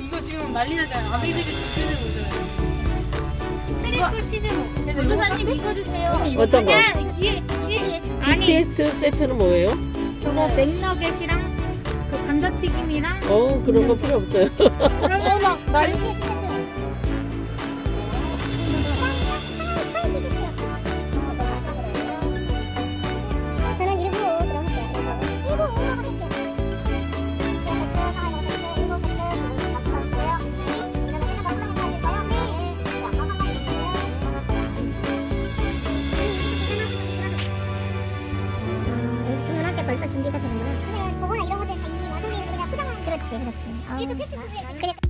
이거 지금 난리 나잖아. 아미들이 주제를 트리플 치즈로. 변호사님 이거 주세요. 어떤 거? 아니야 뒤에 뒤에 아니 BTS 세트는 뭐예요? 저거 맥너겟이랑 그 감자튀김이랑 어 그런 거 필요 없어요. 그러면 나 이렇 벌써 준비가 되는구나. 그냥 그거나 이런 것들 다 이미 완성되는 그냥 포장하는 그렇지, 그렇지. 그래도 패스트 그냥